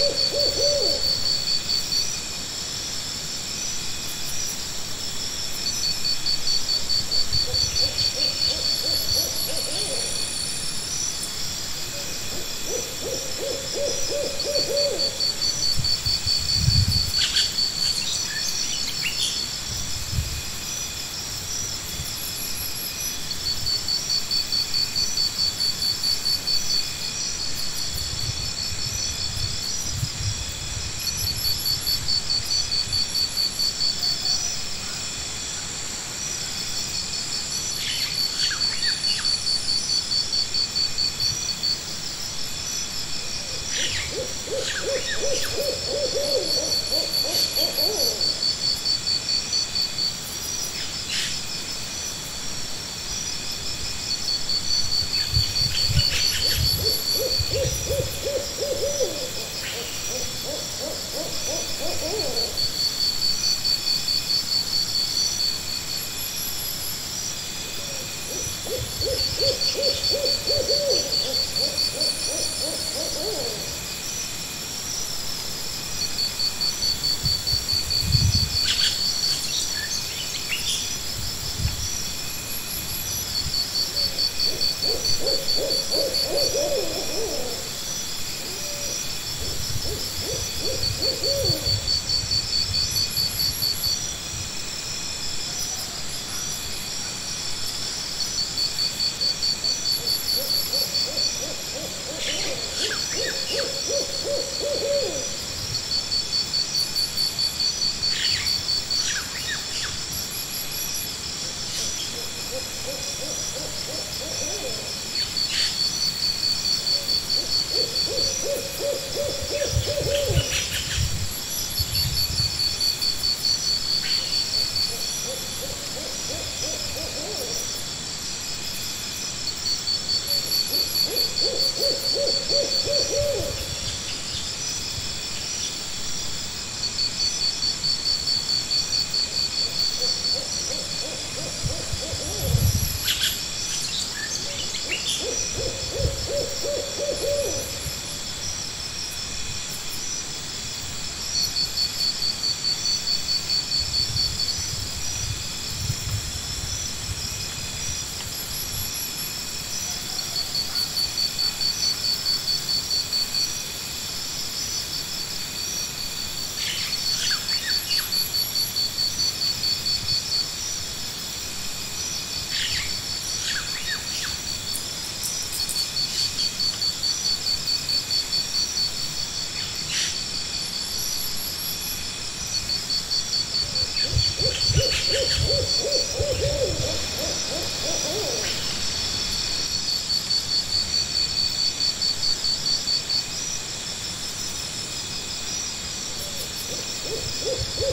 Hoo hoo hoo! Ooh, ooh, ooh.